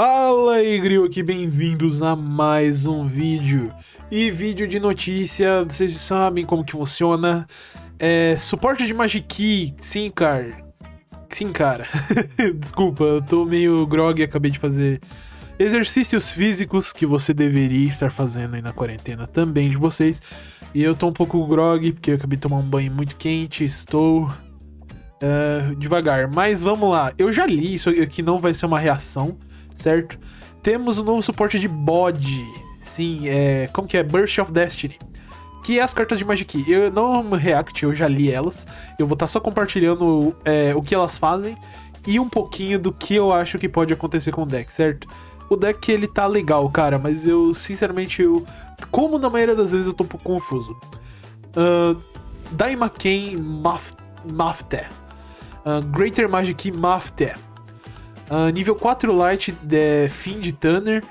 Fala Grill aqui, bem-vindos a mais um vídeo. E vídeo de notícia, vocês sabem como que funciona. É, suporte de Magic sim, cara. Sim, cara. Desculpa, eu tô meio grog e acabei de fazer exercícios físicos que você deveria estar fazendo aí na quarentena também de vocês. E eu tô um pouco grog porque eu acabei de tomar um banho muito quente, estou uh, devagar. Mas vamos lá, eu já li isso aqui, não vai ser uma reação, certo? Temos o um novo suporte de bode. Sim, é. Como que é? Burst of Destiny. Que é as cartas de Magic. Eu não react, eu já li elas. Eu vou estar tá só compartilhando é, o que elas fazem e um pouquinho do que eu acho que pode acontecer com o deck, certo? O deck ele tá legal, cara, mas eu sinceramente eu como na maioria das vezes eu tô um pouco confuso. Uh, Daimaken Maf Mafte. Uh, Greater Magic Mafte. Uh, nível 4 Light de Find Tanner.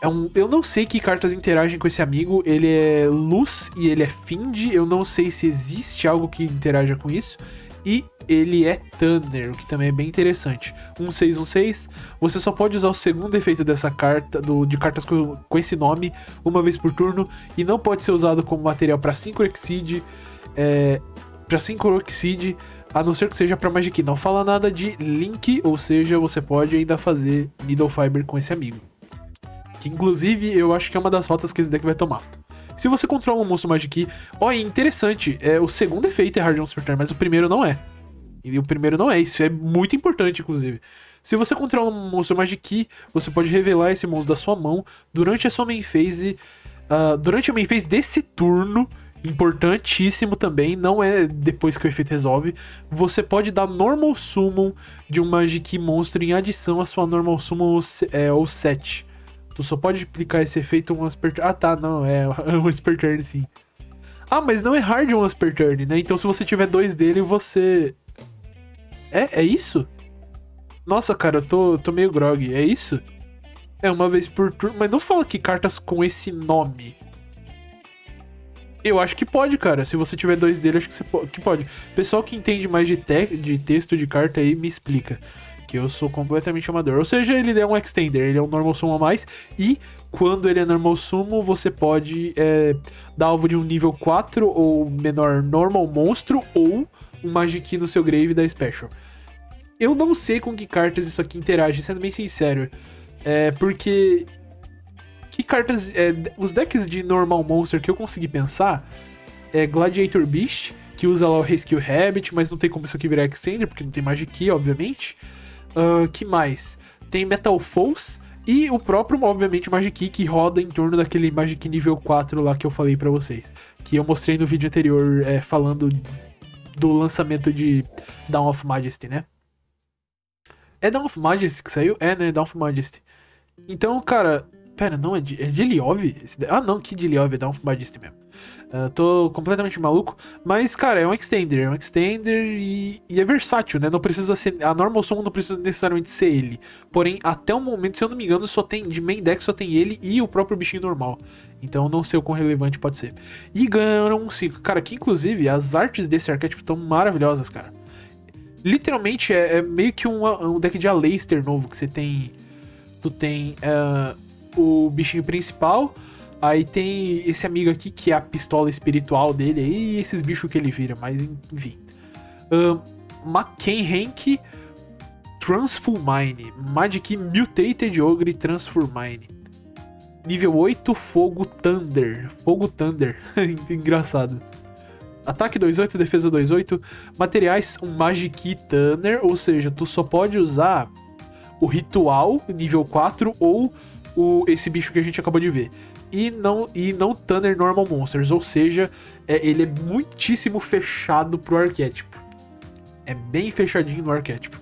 É um, eu não sei que cartas interagem com esse amigo. Ele é luz e ele é Find. Eu não sei se existe algo que interaja com isso. E ele é Tanner, o que também é bem interessante. 1616, você só pode usar o segundo efeito dessa carta, do, de cartas com, com esse nome, uma vez por turno, e não pode ser usado como material para 5 Exceed, é, para 5 Exceed, a não ser que seja para Magic. Não fala nada de Link, ou seja, você pode ainda fazer Middle Fiber com esse amigo. Que inclusive eu acho que é uma das rotas que esse deck vai tomar. Se você controla um monstro Magic, ó, é interessante, é, o segundo efeito é Hard Monster Turn, mas o primeiro não é. E o primeiro não é, isso é muito importante, inclusive. Se você controla um monstro Magic, você pode revelar esse monstro da sua mão durante a sua main phase. Uh, durante a main phase desse turno, importantíssimo também, não é depois que o efeito resolve. Você pode dar normal summon de um Magic monstro em adição à sua normal summon é, ou set. Tu só pode aplicar esse efeito once per. Ah, tá, não, é once per turn, sim. Ah, mas não é hard once per turn, né? Então se você tiver dois dele, você. É, é isso? Nossa, cara, eu tô, tô meio grog. É isso? É uma vez por turno. Mas não fala que cartas com esse nome. Eu acho que pode, cara. Se você tiver dois dele, acho que, você pode, que pode. Pessoal que entende mais de, te de texto de carta aí, me explica que eu sou completamente amador. Ou seja, ele é um extender, ele é um normal sumo a mais, e quando ele é normal sumo, você pode é, dar alvo de um nível 4 ou menor normal monstro, ou um Magic no seu grave da Special. Eu não sei com que cartas isso aqui interage, sendo bem sincero. É, porque. Que cartas. É, os decks de normal monster que eu consegui pensar é Gladiator Beast, que usa lá o Rescue Habit, mas não tem como isso aqui virar Extender, porque não tem Magic, obviamente. Uh, que mais? Tem Metal Falls e o próprio, obviamente, Magic que roda em torno daquele Magic nível 4 lá que eu falei para vocês. Que eu mostrei no vídeo anterior é, falando do lançamento de Dawn of Majesty, né? É Dawn of Majesty que saiu? É, né? Dawn of Majesty. Então, cara. Pera, não, é de, é de Liov? Ah, não, que de Liov, é Majesty mesmo. Uh, tô completamente maluco. Mas, cara, é um extender. É um extender e, e, é versátil, né? Não precisa ser. A normal summon não precisa necessariamente ser ele. Porém, até o momento, se eu não me engano, só tem. De main deck só tem ele e o próprio bichinho normal. Então não sei o quão relevante pode ser. E ganharam um 5. Cara, que inclusive as artes desse arquétipo estão maravilhosas, cara. Literalmente é, é meio que um, um, deck de Aleister novo que você tem. Tu tem uh, o bichinho principal Aí tem esse amigo aqui que é a pistola espiritual dele aí, e esses bichos que ele vira, mas enfim. Uh, Hank Transformine. Magic Mutated Ogre Transformine. Nível 8, Fogo Thunder. Fogo Thunder. Engraçado. Ataque 28, defesa 28. Materiais, um Magic Tanner, ou seja, tu só pode usar o ritual nível 4 ou o, esse bicho que a gente acabou de ver e não, e não Tanner Normal Monsters, ou seja, é, ele é muitíssimo fechado pro arquétipo. É bem fechadinho no arquétipo.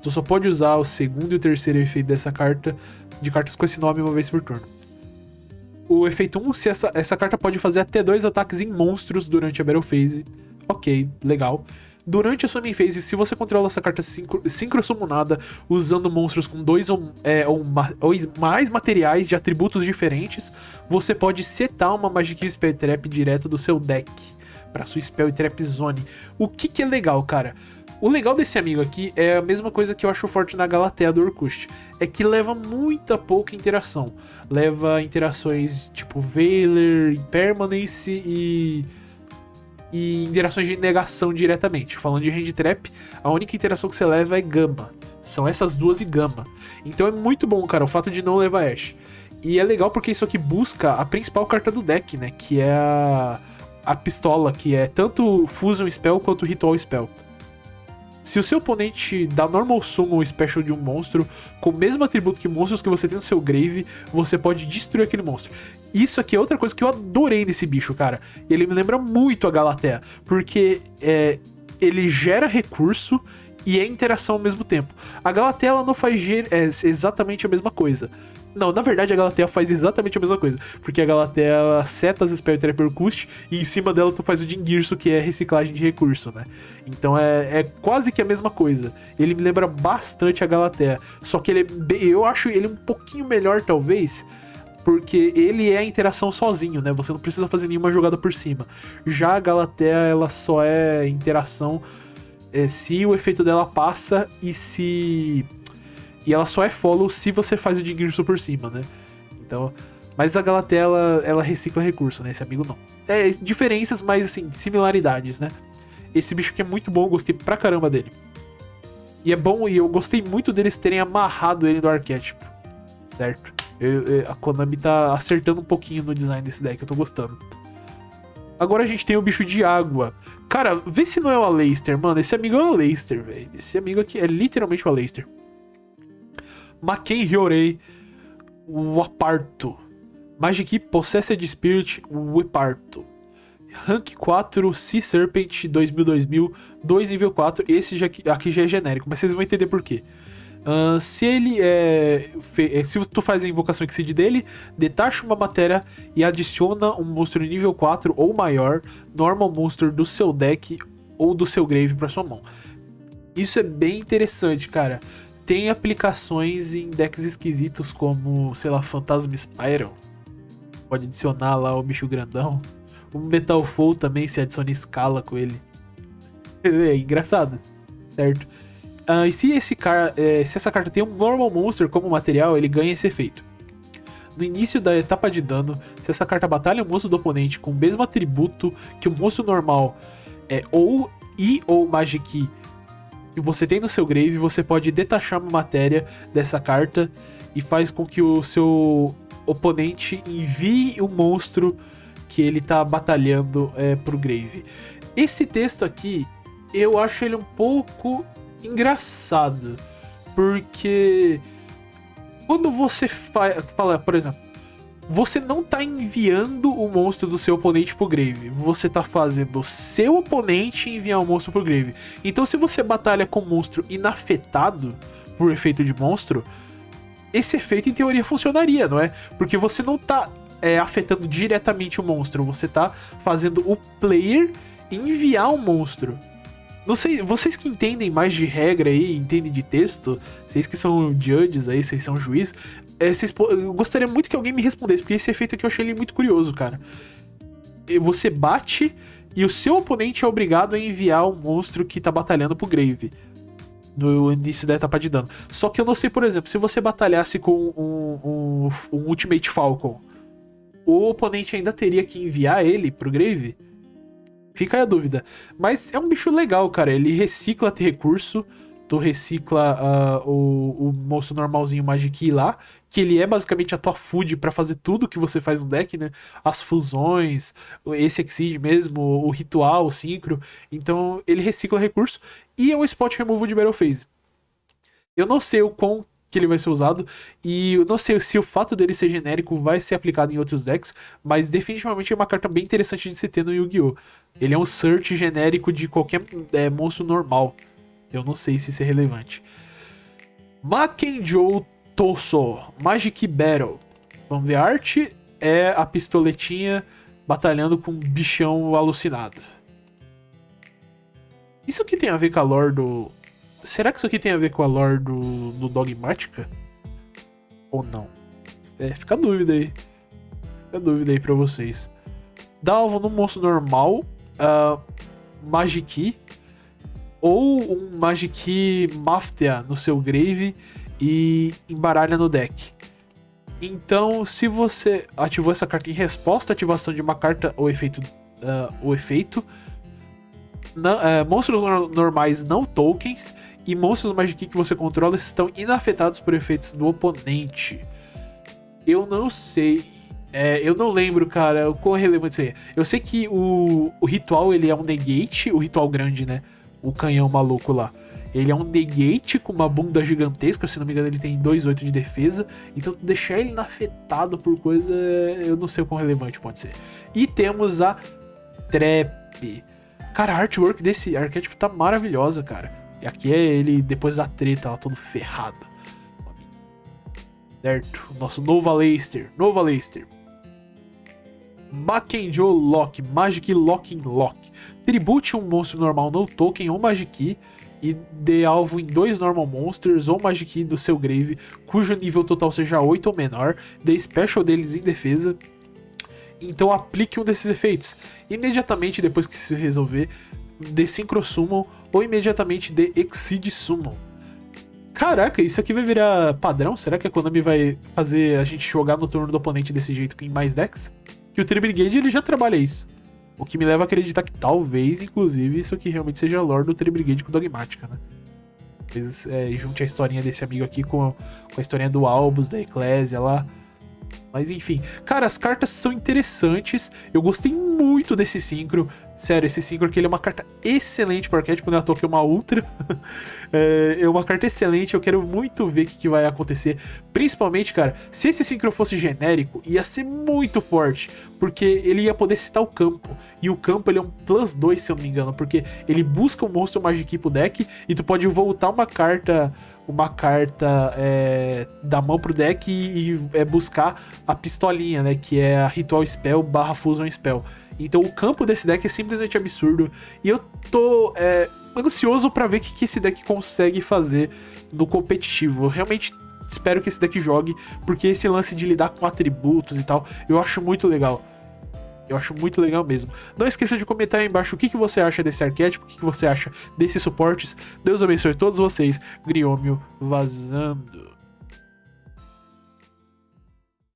Tu só pode usar o segundo e o terceiro efeito dessa carta, de cartas com esse nome uma vez por turno. O efeito 1, se essa, essa carta pode fazer até dois ataques em monstros durante a Battle Phase. Ok, legal. Durante a sua main phase, se você controla essa carta sincro, summonada usando monstros com dois ou, é, ou, ou, mais materiais de atributos diferentes, você pode setar uma Magic Spell Trap direto do seu deck para sua Spell Trap Zone. O que, que é legal, cara? O legal desse amigo aqui é a mesma coisa que eu acho forte na Galatea do Orkust. É que leva muita pouca interação. Leva interações tipo Veiler, Impermanence e. E interações de negação diretamente. Falando de Hand Trap, a única interação que você leva é Gama. São essas duas e Gama. Então é muito bom, cara, o fato de não levar Ash. E é legal porque isso aqui busca a principal carta do deck, né? Que é a, a pistola, que é tanto Fusion Spell quanto Ritual Spell. Se o seu oponente dá normal summon special de um monstro com o mesmo atributo que monstros que você tem no seu grave, você pode destruir aquele monstro. Isso aqui é outra coisa que eu adorei nesse bicho, cara. Ele me lembra muito a Galatea, porque é, ele gera recurso e é interação ao mesmo tempo. A Galatea ela não faz é, exatamente a mesma coisa. Não, na verdade a Galatea faz exatamente a mesma coisa. Porque a Galatea seta as Spell Repercust e em cima dela tu faz o Dingirso, que é reciclagem de recurso, né? Então é, é quase que a mesma coisa. Ele me lembra bastante a Galatea. Só que ele é, eu acho ele um pouquinho melhor, talvez. Porque ele é a interação sozinho, né? Você não precisa fazer nenhuma jogada por cima. Já a Galatea, ela só é interação é, se o efeito dela passa e se e ela só é follow se você faz o Dingirsu por cima, né? Então. Mas a Galatea, ela, ela recicla recurso, né? Esse amigo não. É, diferenças, mas assim, similaridades, né? Esse bicho aqui é muito bom, eu gostei pra caramba dele. E é bom, e eu gostei muito deles terem amarrado ele no arquétipo. Certo? Eu, eu, a Konami tá acertando um pouquinho no design desse deck, eu tô gostando. Agora a gente tem o bicho de água. Cara, vê se não é o Aleister, mano. Esse amigo é o Aleister, velho. Esse amigo aqui é literalmente o Aleister. Maken Hyorei Waparto. Magic Possessed Spirit Wiparto. Rank 4 Sea Serpent 2000 2000 2 nível 4. Esse já, aqui já é genérico, mas vocês vão entender por quê. Uh, se ele é, é. Se tu faz a invocação Exceed dele, detacha uma matéria e adiciona um monstro nível 4 ou maior, normal monster do seu deck ou do seu grave para sua mão. Isso é bem interessante, cara tem aplicações em decks esquisitos como, sei lá, Phantasm Spiral. Pode adicionar lá o bicho grandão. O Metal Fall também se adiciona escala com ele. É engraçado, certo? Uh, e se, esse cara, é, se essa carta tem um Normal Monster como material, ele ganha esse efeito. No início da etapa de dano, se essa carta batalha o monstro do oponente com o mesmo atributo que o monstro normal é, ou e ou Magic que você tem no seu grave, você pode detachar uma matéria dessa carta e faz com que o seu oponente envie o monstro que ele tá batalhando é, pro grave. Esse texto aqui, eu acho ele um pouco engraçado, porque quando você fala, por exemplo, você não tá enviando o monstro do seu oponente pro grave. Você tá fazendo o seu oponente enviar o monstro pro grave. Então, se você batalha com um monstro inafetado por efeito de monstro, esse efeito em teoria funcionaria, não é? Porque você não tá é, afetando diretamente o monstro, você tá fazendo o player enviar o monstro. Não sei, vocês que entendem mais de regra aí, entendem de texto, vocês que são judges aí, vocês são juiz, é, eu gostaria muito que alguém me respondesse, porque esse efeito aqui eu achei ele muito curioso, cara. Você bate e o seu oponente é obrigado a enviar o um monstro que tá batalhando pro Grave. No início da etapa de dano. Só que eu não sei, por exemplo, se você batalhasse com um, um, um Ultimate Falcon, o oponente ainda teria que enviar ele pro Grave? Fica aí a dúvida. Mas é um bicho legal, cara. Ele recicla recurso. Tu recicla uh, o, o monstro normalzinho Magic lá que ele é basicamente a tua food para fazer tudo que você faz no deck, né? As fusões, esse Exceed mesmo, o ritual, o sincro. Então ele recicla recurso e é um spot removal de Battle Phase. Eu não sei o quão que ele vai ser usado e eu não sei se o fato dele ser genérico vai ser aplicado em outros decks, mas definitivamente é uma carta bem interessante de se ter no Yu-Gi-Oh! Ele é um search genérico de qualquer é, monstro normal. Eu não sei se isso é relevante. Makenjou Torso, Magic Battle. Vamos ver, a arte é a pistoletinha batalhando com um bichão alucinado. Isso aqui tem a ver com a lore do... Será que isso aqui tem a ver com a lore do, do Dogmática? Ou não? É, fica a dúvida aí. Fica a dúvida aí pra vocês. Dá alvo no monstro normal, uh, Magic, ou um Magic Mafia no seu grave e embaralha no deck. Então, se você ativou essa carta em resposta à ativação de uma carta ou efeito, uh, efeito uh, monstros normais não tokens e monstros Magic que você controla estão inafetados por efeitos do oponente. Eu não sei. É, eu não lembro, cara, o quão relevante isso aí. Eu sei que o, o ritual ele é um negate, o ritual grande, né? O canhão maluco lá. Ele é um negate com uma bunda gigantesca, se não me engano, ele tem 2,8 de defesa. Então, deixar ele inafetado por coisa, eu não sei o quão relevante pode ser. E temos a Trap. Cara, a artwork desse arquétipo tá maravilhosa, cara. E aqui é ele depois da treta, ela todo ferrado. Certo? Nosso Nova Leicester. Nova Leicester. Makenjo Lock. Magic Locking Lock. Tribute um monstro normal no token ou Magic e dê alvo em dois Normal Monsters ou Magic do seu Grave, cujo nível total seja 8 ou menor, dê Special deles em defesa. Então aplique um desses efeitos. Imediatamente depois que se resolver, dê Synchro Summon ou imediatamente dê Exceed Summon. Caraca, isso aqui vai virar padrão? Será que a Konami vai fazer a gente jogar no turno do oponente desse jeito em mais decks? Que o Tri-Brigade ele já trabalha isso. O que me leva a acreditar que talvez, inclusive, isso aqui realmente seja lore do Tri-Brigade com Dogmática, né? Talvez é, junte a historinha desse amigo aqui com, com a historinha do Albus, da Eclésia lá. Mas enfim, cara, as cartas são interessantes. Eu gostei muito desse Synchro. Sério, esse Synchro aqui é uma carta excelente para arquétipo, né? A toque é uma Ultra. é, é uma carta excelente, eu quero muito ver o que, que, vai acontecer. Principalmente, cara, se esse Synchro fosse genérico, ia ser muito forte. Porque ele ia poder citar o campo. E o campo ele é um plus 2, se eu não me engano. Porque ele busca um monstro Magic pro deck e tu pode voltar uma carta uma carta é, da mão pro deck e, e, é buscar a pistolinha, né? Que é a Ritual Spell barra Fusion Spell. Então o campo desse deck é simplesmente absurdo. E eu tô é, ansioso para ver o que, que esse deck consegue fazer no competitivo. Eu realmente espero que esse deck jogue, porque esse lance de lidar com atributos e tal, eu acho muito legal. Eu acho muito legal mesmo. Não esqueça de comentar aí embaixo o que, que você acha desse arquétipo, o que, que você acha desses suportes. Deus abençoe todos vocês. Griômio vazando.